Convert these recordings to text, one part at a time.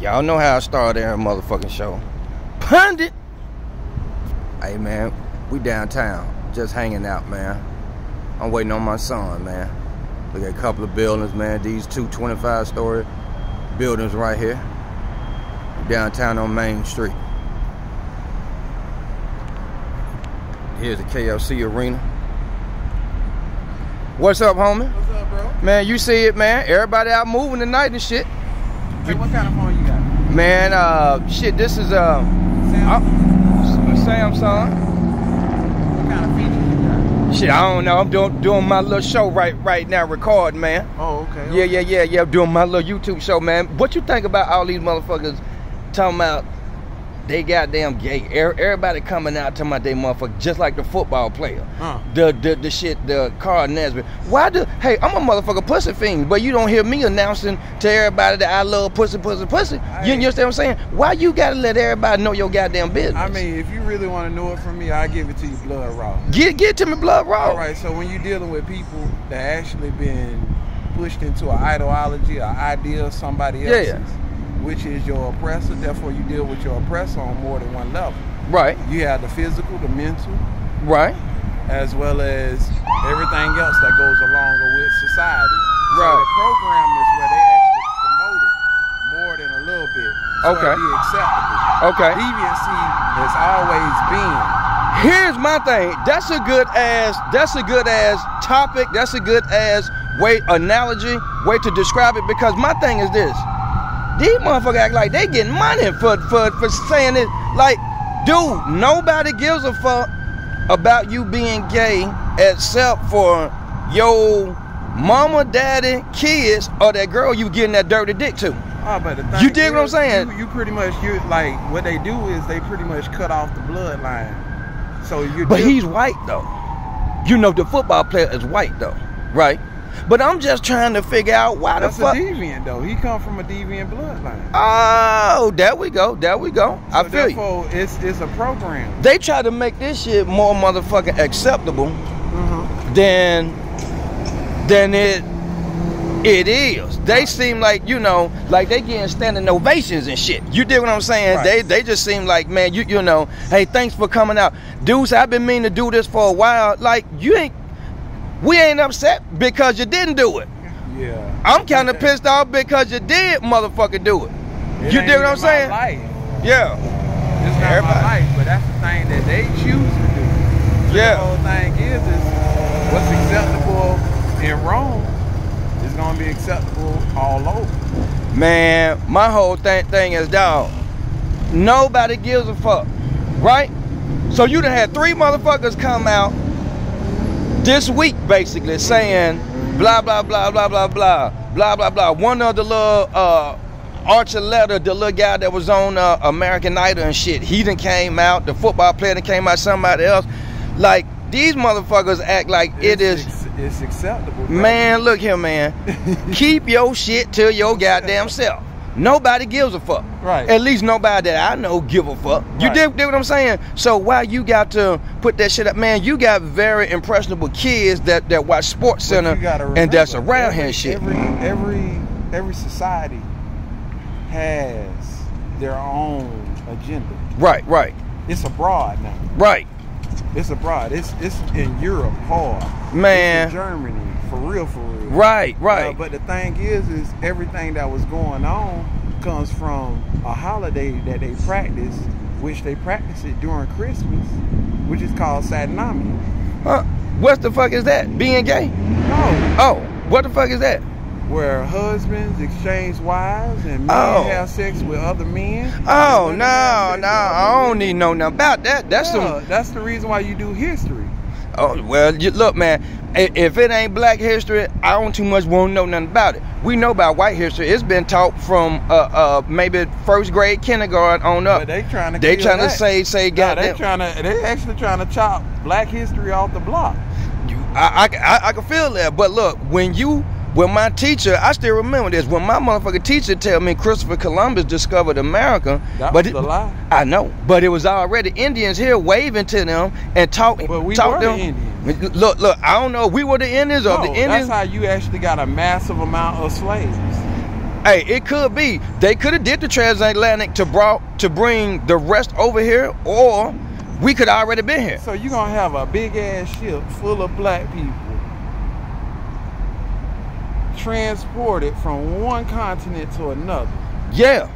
Y'all know how I start every motherfucking show. Pundit! Hey man, we downtown, just hanging out, man. I'm waiting on my son, man. Look at a couple of buildings, man. These two 25 story buildings right here. Downtown on Main Street. Here's the KFC Arena. What's up, homie? What's up, bro? Man, you see it, man. Everybody out moving tonight and shit. Hey, what kind of phone? Man, uh, shit, this is, uh, Samsung? Samsung. What kind of features? Shit, I don't know. I'm doing doing my little show right right now, recording, man. Oh, okay. Yeah, yeah, yeah, yeah. I'm doing my little YouTube show, man. What you think about all these motherfuckers talking about they goddamn gay? Er- Everybody coming out to my day motherfucker just like the football player. Huh. The the the shit, the Carl Nassib. Why do? Hey, I'm a motherfucker pussy fiend, but you don't hear me announcing to everybody that I love pussy, pussy, pussy. You, you understand what I'm saying? Why you gotta let everybody know your goddamn business? I mean, if you really want to know it from me, I give it to you blood raw. get get to me, blood raw. All right. So when you're dealing with people that actually been pushed into an ideology, an idea of somebody else's, yeah. Which is your oppressor. Therefore, you deal with your oppressor on more than one level. Right, You have the physical, the mental, right, as well as everything else that goes along with society. So Right. the program is where they actually promote it more than a little bit. So Okay. be acceptable. okay. Deviancy has always been. Here's my thing. That's a good ass. That's a good ass topic. That's a good ass way analogy way to describe it. Because my thing is this: these motherfuckers act like they getting money for for for saying it. Like, dude, nobody gives a fuck about you being gay except for your mama, daddy, kids, or that girl you getting that dirty dick to. Oh, but the thing You dig what I'm saying? You, you pretty much you like what they do is they pretty much cut off the bloodline. So you. But he's white though. You know the football player is white though, right? But I'm just trying to figure out why That's the a fuck. deviant though. He come from a deviant bloodline. Oh, there we go. There we go. I So feel you. it's it's a program. They try to make this shit more motherfucking acceptable Mm-hmm. than than it it is. They seem like you know, like they getting standing ovations and shit. You dig what I'm saying? Right. They they just seem like man, you you know, hey, thanks for coming out, dudes. I've been meaning to do this for a while. Like you ain't, we ain't upset because you didn't do it. Yeah. I'm kind of pissed off because you did motherfucker do it. It You dig what I'm saying? Life. Yeah, It's not Everybody. my life, but that's the thing that they choose to do. So Yeah. The whole thing is, is what's acceptable in Rome is gonna be acceptable all over. man. My whole thing thing is dog. Nobody gives a fuck, right? So you done had three motherfuckers come out this week basically saying blah blah blah blah blah blah blah blah blah. One of the little uh Archuleta, the little guy that was on uh, American Idol and shit, he done came out. The football player that came out, somebody else. Like these motherfuckers act like it It's ex- it's acceptable. bro. Man, look here, man. Keep your shit to your goddamn self. Nobody gives a fuck. Right. At least nobody that I know give a fuck. You Right. dig, dig what I'm saying? So why you got to put that shit up, man? You got very impressionable kids that that watch Sports Center you gotta and that's around every, here shit. Every every every society has their own agenda. right, right, It's abroad now. right, It's abroad. It's it's in Europe hard. man. Germany for real, for real. Right, Uh, right. but the thing is, is everything that was going on comes from a holiday that they practice, which they practice it during Christmas, which is called Saturnalia. Huh? What the fuck is that? Being gay? No, Oh, what the fuck is that? Where husbands exchange wives and men Oh. have sex with other men. Oh no, no, I don't need no nothing about that. That's Yeah, some that's the reason why you do history. Oh well, you, look, man. If it ain't Black history, I don't too much want to know nothing about it. We know about white history. It's been taught from uh, uh maybe first grade, kindergarten on up. But they trying to They trying to say say No, they trying to. They actually trying to chop black history off the block. I, I, I, I can feel that. But look, when you when my teacher, I still remember this. When my motherfucking teacher tell me Christopher Columbus discovered America, That but was it- a lie. I know, but it was already Indians here waving to them and talking. But we talk were the them. Indians. Look, look. I don't know. We were the Indians or the Indians. that's how you actually got a massive amount of slaves. Hey, it could be they could have did the transatlantic to brought to bring the rest over here, or we could already been here. So you're gonna have a big ass ship full of black people transported from one continent to another. Yeah.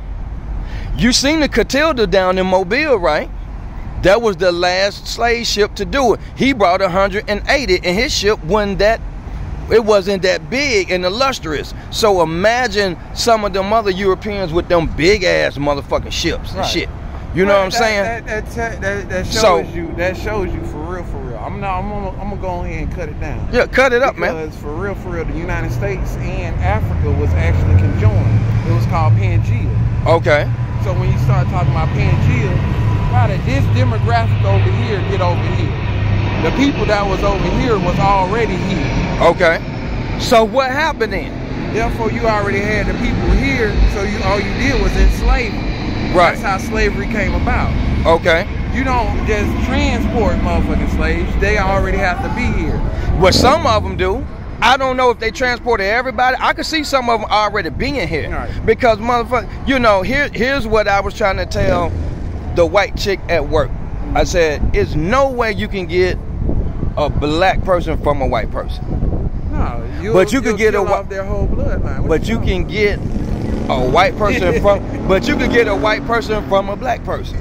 You seen the Clotilda down in Mobile, right? That was the last slave ship to do it. He brought 180, and his ship wasn't that. It wasn't that big and illustrious. So imagine some of them other Europeans with them big ass motherfucking ships and Right. shit. You know Right, what I'm that, saying? That, that, that, shows So- you. That shows you for for real. I'm not. I'm gonna, I'm gonna go ahead and cut it down. yeah, cut it up, man. Because for real, for real, the United States and Africa was actually conjoined. It was called Pangea. Okay. So when you start talking about Pangea, how did this demographic over here get over here? The people that was over here was already here. Okay. So what happened then? Therefore, you already had the people here. So you all you did was enslave them. Right. That's how slavery came about. Okay. You don't just transport motherfucking slaves. They already have to be here. Well, some of them do. I don't know if they transported everybody. I could see some of them already being here Right. because motherfucker, you know, here here's what I was trying to tell the white chick at work. I said, "It's no way you can get a black person from a white person, No, you. But you could get a off their whole bloodline. What but you talking can get a white person from, but you can get a white person from a black person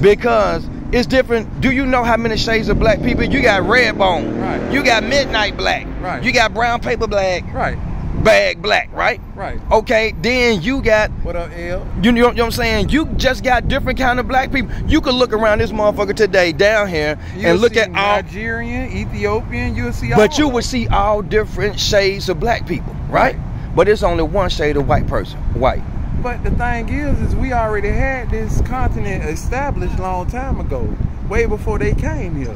because." It's different. Do you know how many shades of black people? You got red bone. Right. You got midnight black. Right. You got brown paper black. Right, bag black, right? right. Okay, then you got What up, L? you know, you know what I'm saying? You just got different kind of black people. You could look around this motherfucker today down here You'll and look at all Nigerian, Ethiopian. You'll see all. but you would see all different shades of black people, right? But it's only one shade of white person, white. But the thing is, is we already had this continent established a long time ago, way before they came here.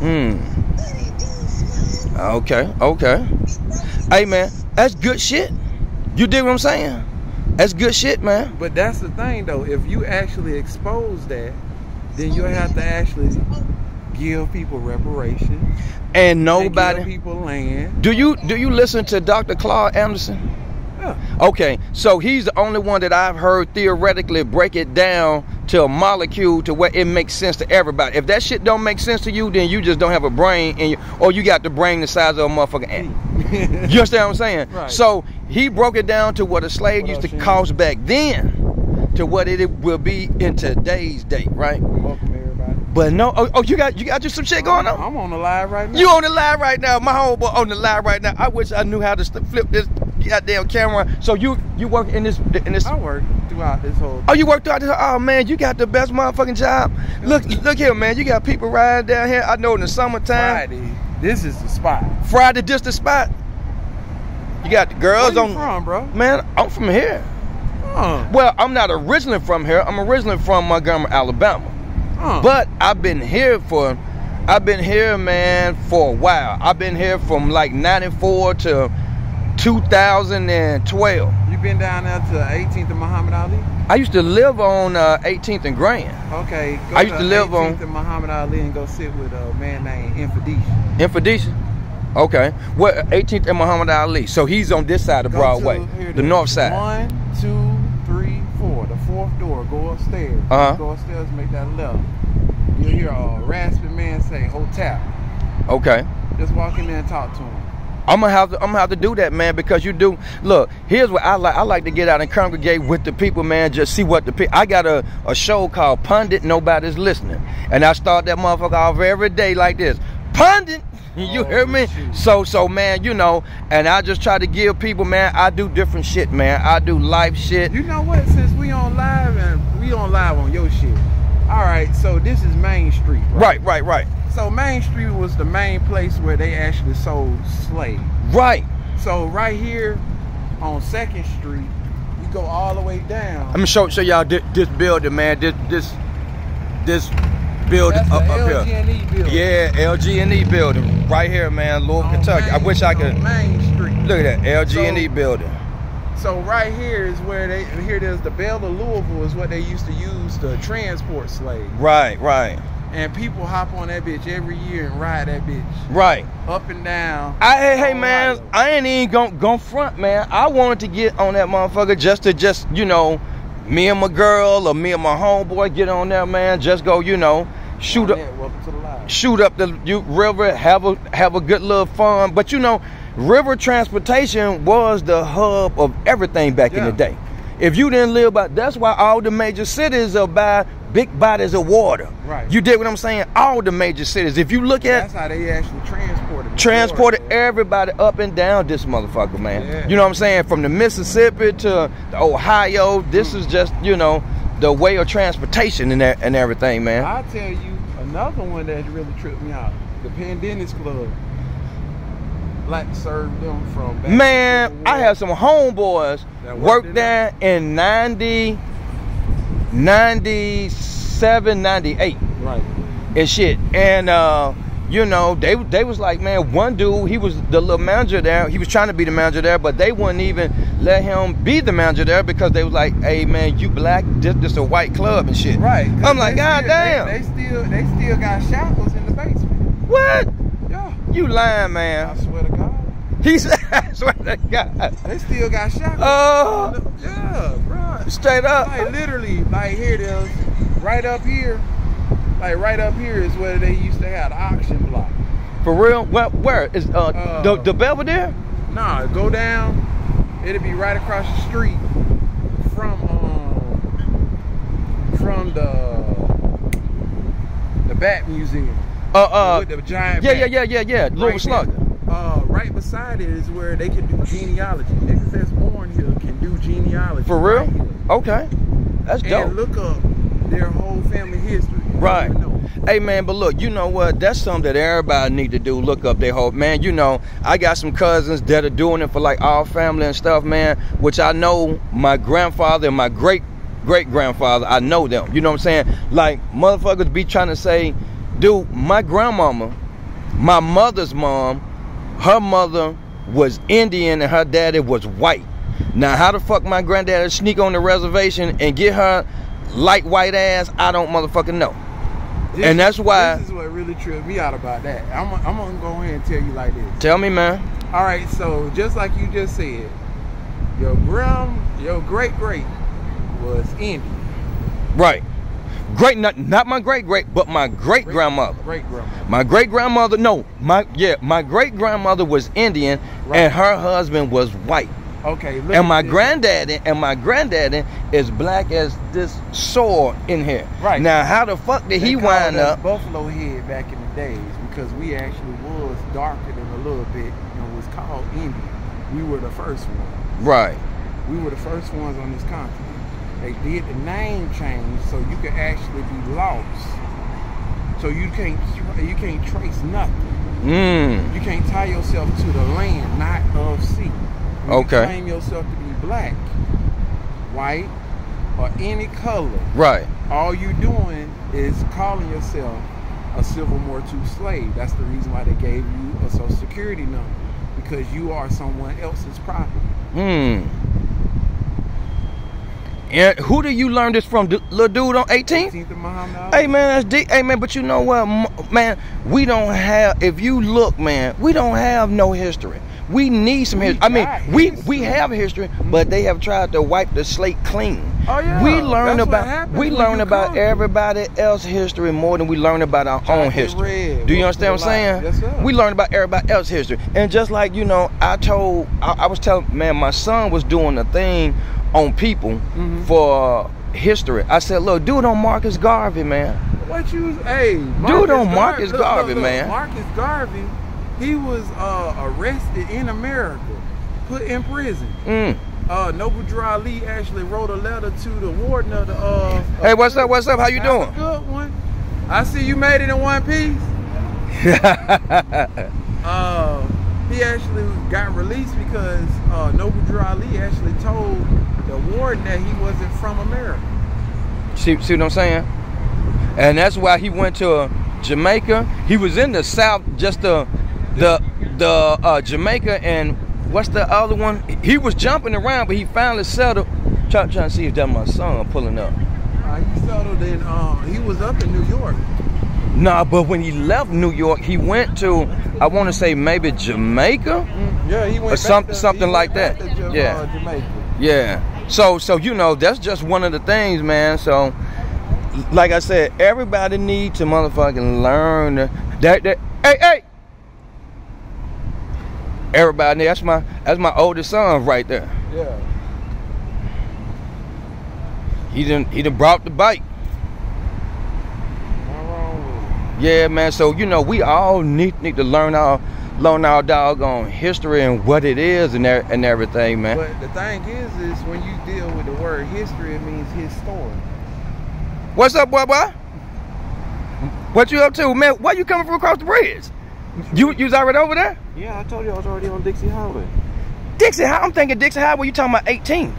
Hmm. Okay, okay. Hey man, that's good shit. You dig what I'm saying? That's good shit, man. But that's the thing, though. If you actually expose that, then you'll have to actually give people reparations. And and give nobody people land. do you do you listen to Dr. Claude Anderson? Yeah. Okay, so he's the only one that I've heard theoretically break it down to a molecule to where it makes sense to everybody. If that shit don't make sense to you, then you just don't have a brain, in you, or you got the brain the size of a motherfucking ant. You understand what I'm saying? Right. So he broke it down to what a slave What used to cost back then to what it will be in today's date, right? Welcome everybody. But no, oh, oh you got you got just some shit going on. I'm on the live right now. You on the live right now, my homeboy on the live right now. I wish I knew how to flip this goddamn camera. So you you work in this in this. I work throughout this whole. Oh, you worked out this. Oh man, you got the best motherfucking job. Look look here, man. You got people riding down here. I know in the summertime, Friday. This is the spot. Friday just the spot. You got the girls Where you on. from, bro? Man, I'm from here. Huh. Well, I'm not originally from here. I'm originally from Montgomery, Alabama. Huh. But I've been here for, I've been here, man, for a while. I've been here from like '94 to 2012. you been down there to 18th and Muhammad Ali? I used to live on uh, 18th and Grand Okay. Go I used to live 18th on- and Muhammad Ali and go sit with a man named Infidisha. in Felicia. Okay, what 18th and Muhammad Ali? So he's on this side of Go Broadway, to- the north side. One, two, three, four. The fourth door. Go upstairs. Uh-huh. Go upstairs. Make that left. You'll hear a raspy man say "hotel." Okay, Just walk in there and talk to him. I'm gonna have to, I'm gonna have to do that, man, because you do. Look, here's what I like. I like to get out and congregate with the people, man. Just see what the people. I got a, a show called Pundit. Nobody's listening, and I start that motherfucker off every day like this. Pundit. You Oh, hear me? shoot. So, so, man, you know, and I just try to give people, man. I do different shit, man. I do life shit. You know what? Since we on live and we on live on your shit. All right. So this is Main Street. Right, right, right, So Main Street was the main place where they actually sold slaves. right. So right here on Second Street, you go all the way down. Let me show show y'all this, this building, man. This this this building That's up, the up here. LG&E building. Yeah, LG&E E building right here, man, Louisville, Kentucky. I wish I could Main Street. look at that LG&E So- building. So right here is where they here it is the Belle of Louisville is what they used to use to transport slaves. Right, right. And people hop on that bitch every year and ride that bitch Right. up and down. I hey, hey man. I ain't even gon' gon' front, man. I wanted to get on that motherfucker just to just, you know, me and my girl or me and my homeboy get on there, man. Just go, you know, shoot oh, up Yeah, the live. shoot up the you, river, have a have a good little fun. But you know, river transportation was the hub of everything back in the day. If you didn't live by, that's why all the major cities are by big bodies of water. Right. You did what I'm saying? All the major cities. If you look at That's how they actually transported. transported water. everybody up and down this motherfucker, man. Yeah. You know what I'm saying? From the Mississippi to the Ohio, this hmm. is just you know the way of transportation and and everything, man. I'll tell you another one that really tripped me out. The Pendennis Club. Black served them from back Man, I had some homeboys That work worked there in 90, 97, 98 Right. and shit. And uh, you know, they they was like, man, one dude, he was the little manager there. He was trying to be the manager there, but they wouldn't even let him be the manager there because they was like, hey man, you black, this, this a white club and shit. Right. I'm like, God still- damn. They, they still they still got shackles in the basement. What? Yeah. You lying, man. I swear to God. He said, I swear to God. They still got shackles. Oh. yeah, bro. Straight up. Like literally, like here it is, right up here. Like right up here is where they used to have the auction block. For real? Where, where? Is uh, Uh, the, the Belvedere? Nah, go down. It'll be right across the street from um from the the Bat Museum. Uh, uh, with the giant yeah, bat. yeah, yeah, yeah, yeah. Louis Right Slugger. Right beside it is where they can do genealogy. Niggas that's born here can do genealogy. For real? right. Okay. That's dope. And look up their whole family history. Right. don't even know. Hey man, but look, you know what? That's something that everybody need to do. Look up their whole man. You know, I got some cousins that are doing it for like our family and stuff, man. Which I know my grandfather and my great great grandfather. I know them. You know what I'm saying? Like motherfuckers be trying to say, dude, my grandmama, my mother's mom, her mother was Indian and her daddy was white. Now, how the fuck my granddaddy sneak on the reservation and get her light white ass? I don't motherfucking know. This- And that's why- This is what really tripped me out about that. I'm, I'm gonna go ahead and tell you like this. Tell me, man. All right, so just like you just said, your grand, your great great was Indian. Right. Great, not not my great great, but my great grandmother. Great grandmother. My great grandmother, no, my yeah, my great grandmother was Indian, Right. and her husband was white. Okay. Look and my granddaddy and my granddaddy is black as this sword in here. Right. Now, how the fuck did They he wind up? Buffalo Head back in the days because we actually was darker than a little bit and was called Indian. We were the first ones. Right. We were the first ones on this continent. They did the name change so you could actually be lost. So you can't you can't trace nothing. Mm. You can't tie yourself to the land, not of sea. When Okay. You claim yourself to be black, white, or any color. Right. All you're doing is calling yourself a Civil War II slave. That's the reason why they gave you a Social Security number because you are someone else's property. Hmm. And who do you learn this from? D- little dude on 18th? 18th of Hey man, that's deep. Hey man, but you know what, man? We don't have. If you look, man, we don't have no history. We need some We history. I mean, we history. we have history, but they have tried to wipe the slate clean. Oh, yeah. We learn That's about we learn about conquer. everybody else's history more than we learn about our own history. red, Do you understand what I'm saying? Yes, sir. We learn about everybody else's history, and just like you know, I told I, I was telling man, my son was doing a thing on people Mhm. for history. I said, look, do it on Marcus Garvey, man. What you? Hey, Dude on Marcus Look, look, Garvey, look. man. Marcus Garvey, he was uh, arrested in America, put in prison. Mm. Uh, Noble Drew Ali actually wrote a letter to the warden of the. Uh, Hey, what's up? What's up? How you doing? Good one. I see you made it in one piece. Uh, he actually got released because uh, Noble Drew Ali actually told the warden that he wasn't from America. see, see what I'm saying? And that's why he went to uh, Jamaica. He was in the South, just the the the uh, Jamaica and what's the other one? He was jumping around, but he finally settled. Trying, trying to see if that my son pulling up. Uh, he settled in. Uh, he was up in New York. Nah, but when he left New York, he went to I want to say maybe Jamaica. Yeah, he went Or some- to- something like that. to Ja- Yeah. uh, Jamaica. Yeah. So so you know that's just one of the things, man. So like I said, everybody need to motherfucking learn that that hey hey. Everybody, that's my that's my oldest son right there. Yeah. He didn't he done brought the bike. Nothing wrong with Yeah, man. So you know, we all need need to learn our learn our doggone history and what it is and and everything, man. But the thing is, is when you deal with the word history, it means his story. What's up, boy, boy? What you up to, man? Why you coming from across the bridge? You you was already over there? Yeah, I told you I was already on Dixie Highway. Dixie, Highway? I'm thinking Dixie Highway. You talking about 18th?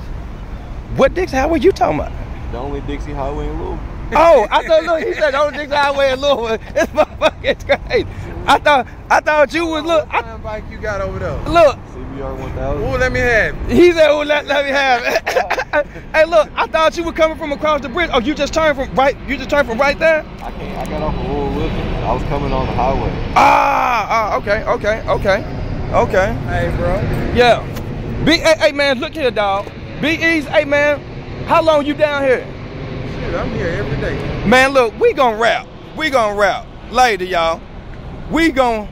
What Dixie Highway you talking about? The only Dixie Highway in Louisville. Oh, I thought look, he said oh Dixie Highway in Louisville. It's motherfucking crazy. I thought I thought you was look. What I, kind of bike you got over there? look, CBR 1000. Oh, let me have it. He said, "Oh, let, let me have it." hey, look, I thought you were coming from across the bridge. Oh, you just turned from right. You just turned from right there. I can't. I got off of Royal Wilson. I was coming on the highway. Ah, ah, okay, okay, okay, okay. Hey, bro. Yeah. Be, hey, hey, man, look here, dog. Be easy, hey, man. How long you down here? I'm here every day. Man, look, we gonna rap. We gonna rap later, y'all. We gonna